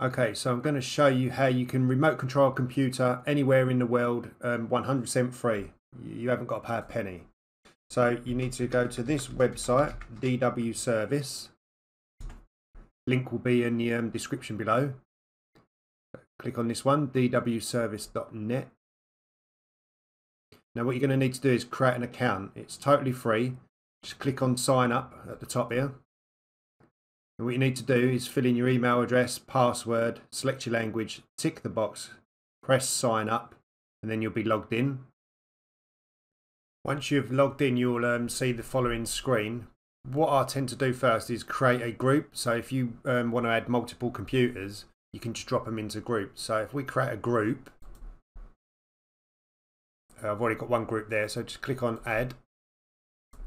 Okay, so I'm going to show you how you can remote control a computer anywhere in the world, 100% um, free. You haven't got to pay a penny. So you need to go to this website, DW Service. Link will be in the um, description below. Click on this one, dwservice.net. Now what you're going to need to do is create an account. It's totally free. Just click on sign up at the top here. And what you need to do is fill in your email address, password, select your language, tick the box, press sign up, and then you'll be logged in. Once you've logged in, you'll um, see the following screen. What I tend to do first is create a group. So if you um, want to add multiple computers, you can just drop them into groups. So if we create a group, uh, I've already got one group there, so just click on add.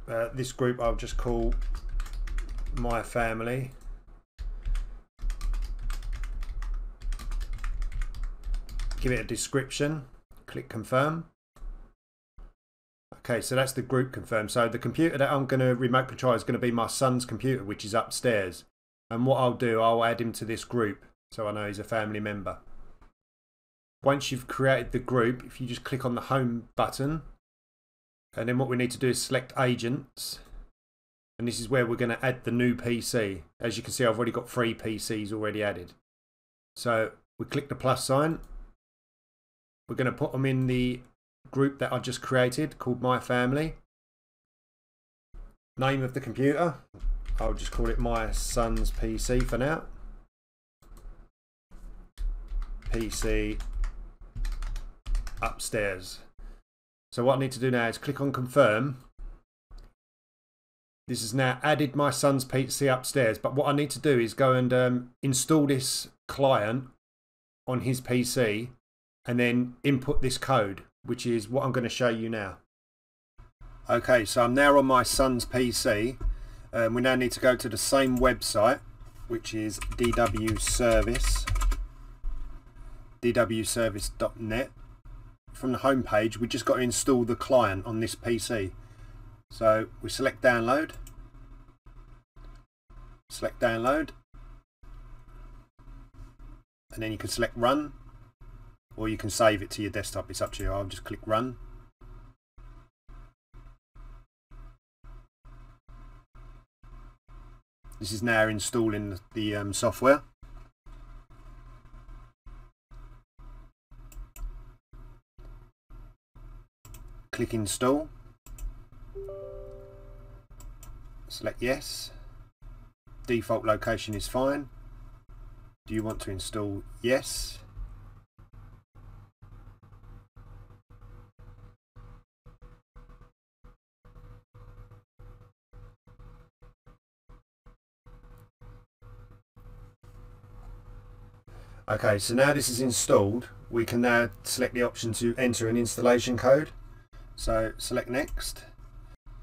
Uh, this group I'll just call my family. Give it a description, click confirm. Okay, so that's the group confirm. So the computer that I'm going to remote control is going to be my son's computer, which is upstairs. And what I'll do, I'll add him to this group so I know he's a family member. Once you've created the group, if you just click on the home button, and then what we need to do is select agents. And this is where we're going to add the new PC. As you can see, I've already got three PCs already added. So we click the plus sign we're going to put them in the group that I just created called My Family. Name of the computer, I'll just call it my son's PC for now. PC upstairs. So what I need to do now is click on confirm. This has now added my son's PC upstairs, but what I need to do is go and um, install this client on his PC and then input this code, which is what I'm going to show you now. Okay, so I'm now on my son's PC. Um, we now need to go to the same website, which is DW Service, dwservice.net. From the home page, we just got to install the client on this PC. So we select download, select download, and then you can select run or you can save it to your desktop. It's up to you. I'll just click run. This is now installing the um, software. Click install. Select yes. Default location is fine. Do you want to install yes Okay, so now this is installed, we can now select the option to enter an installation code. So select next.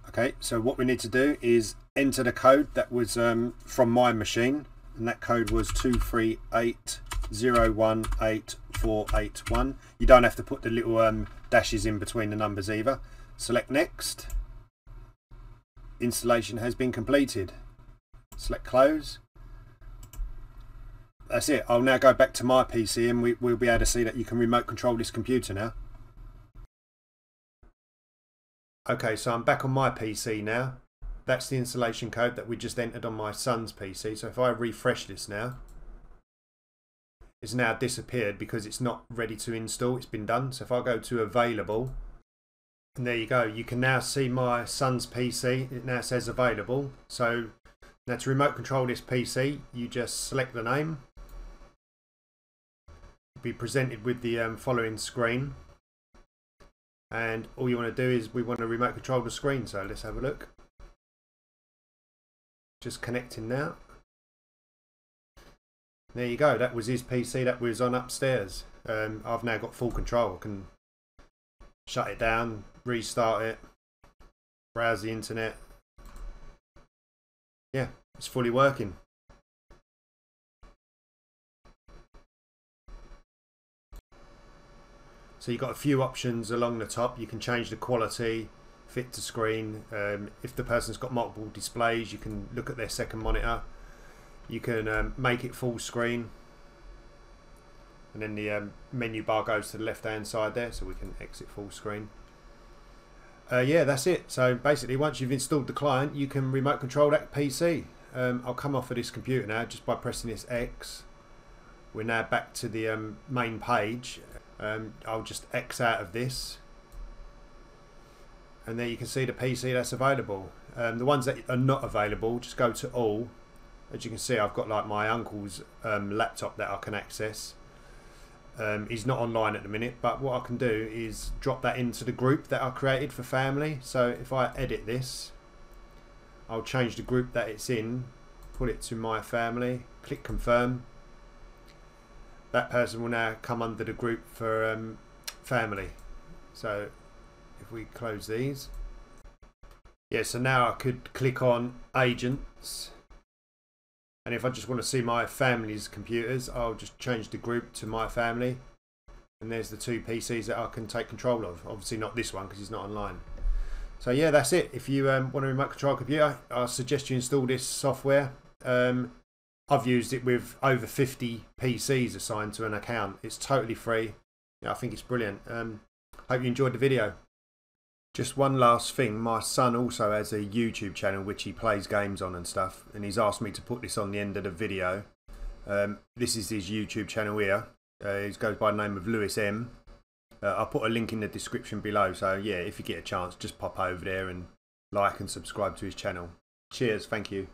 Okay, so what we need to do is enter the code that was um, from my machine, and that code was 238018481. You don't have to put the little um, dashes in between the numbers either. Select next. Installation has been completed. Select close that's it. I'll now go back to my PC and we, we'll be able to see that you can remote control this computer now. Okay, so I'm back on my PC now. That's the installation code that we just entered on my son's PC. So if I refresh this now, it's now disappeared because it's not ready to install. It's been done. So if I go to available, and there you go. You can now see my son's PC. It now says available. So now to remote control this PC, you just select the name be presented with the um, following screen. And all you want to do is we want to remote control the screen so let's have a look. Just connecting now there you go that was his PC that was on upstairs. Um, I've now got full control I can shut it down restart it browse the internet. Yeah it's fully working So you've got a few options along the top. You can change the quality, fit to screen. Um, if the person's got multiple displays, you can look at their second monitor. You can um, make it full screen. and then the um, menu bar goes to the left hand side there so we can exit full screen uh, yeah that's it so basically once you've installed the client you can remote control that PC um, I'll come off of this computer now just by pressing this X we're now back to the um, main page um, I'll just X out of this. And there you can see the PC that's available. Um, the ones that are not available just go to all. As you can see I've got like my uncle's um, laptop that I can access. Um, he's not online at the minute but what I can do is drop that into the group that I created for family. So if I edit this I'll change the group that it's in put it to my family click confirm that person will now come under the group for um, family. So if we close these. Yeah so now I could click on agents. And if I just want to see my family's computers I'll just change the group to my family. And there's the two PCs that I can take control of. Obviously not this one because he's not online. So yeah that's it. If you um, want a remote control computer I suggest you install this software. Um, I've used it with over 50 PCs assigned to an account it's totally free yeah, I think it's brilliant um, hope you enjoyed the video just one last thing, my son also has a YouTube channel which he plays games on and stuff, and he's asked me to put this on the end of the video. Um, this is his YouTube channel here. Uh, he goes by the name of Lewis M. Uh, I'll put a link in the description below, so yeah, if you get a chance, just pop over there and like and subscribe to his channel. Cheers, thank you.